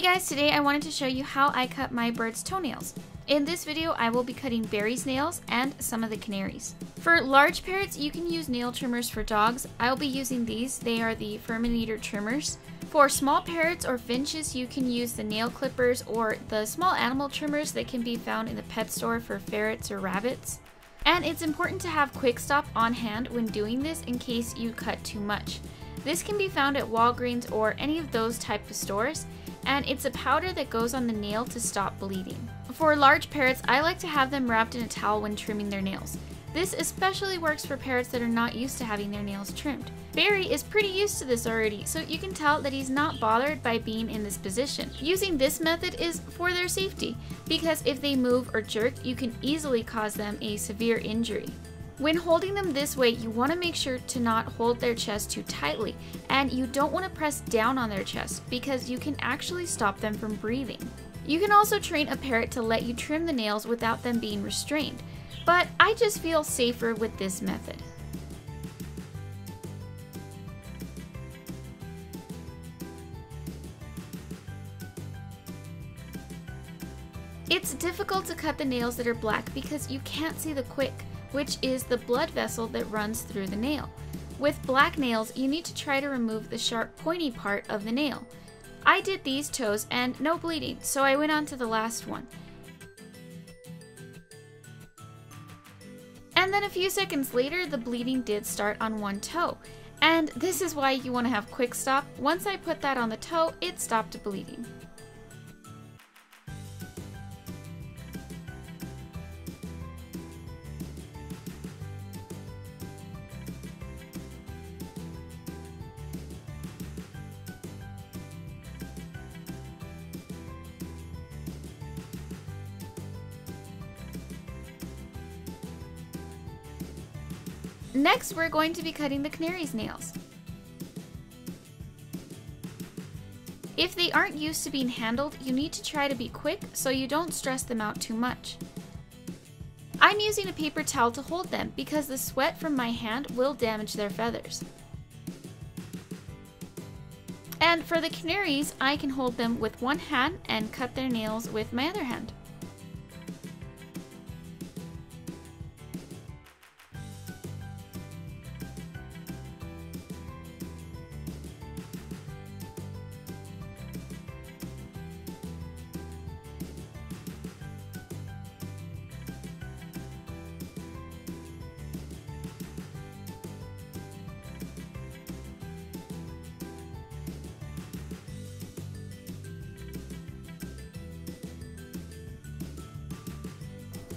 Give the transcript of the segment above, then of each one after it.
guys, today I wanted to show you how I cut my bird's toenails. In this video, I will be cutting Barry's nails and some of the canaries. For large parrots, you can use nail trimmers for dogs. I'll be using these. They are the Furminator trimmers. For small parrots or finches, you can use the nail clippers or the small animal trimmers that can be found in the pet store for ferrets or rabbits. And it's important to have Kwik Stop on hand when doing this in case you cut too much. This can be found at Walgreens or any of those type of stores, and it's a powder that goes on the nail to stop bleeding. For large parrots, I like to have them wrapped in a towel when trimming their nails. This especially works for parrots that are not used to having their nails trimmed. Barry is pretty used to this already, so you can tell that he's not bothered by being in this position. Using this method is for their safety, because if they move or jerk, you can easily cause them a severe injury. When holding them this way, you want to make sure to not hold their chest too tightly, and you don't want to press down on their chest because you can actually stop them from breathing. You can also train a parrot to let you trim the nails without them being restrained, but I just feel safer with this method. It's difficult to cut the nails that are black because you can't see the quick, which is the blood vessel that runs through the nail. With black nails, you need to try to remove the sharp pointy part of the nail. I did these toes and no bleeding, so I went on to the last one. And then a few seconds later, the bleeding did start on one toe. And this is why you want to have Kwik Stop. Once I put that on the toe, it stopped bleeding. Next, we're going to be cutting the canary's nails. If they aren't used to being handled, you need to try to be quick so you don't stress them out too much. I'm using a paper towel to hold them because the sweat from my hand will damage their feathers. And for the canaries, I can hold them with one hand and cut their nails with my other hand.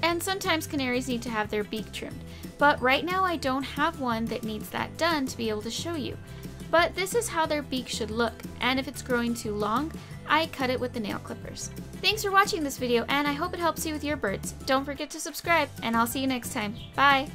And sometimes canaries need to have their beak trimmed, but right now I don't have one that needs that done to be able to show you. But this is how their beak should look, and if it's growing too long, I cut it with the nail clippers. Thanks for watching this video, and I hope it helps you with your birds. Don't forget to subscribe, and I'll see you next time. Bye!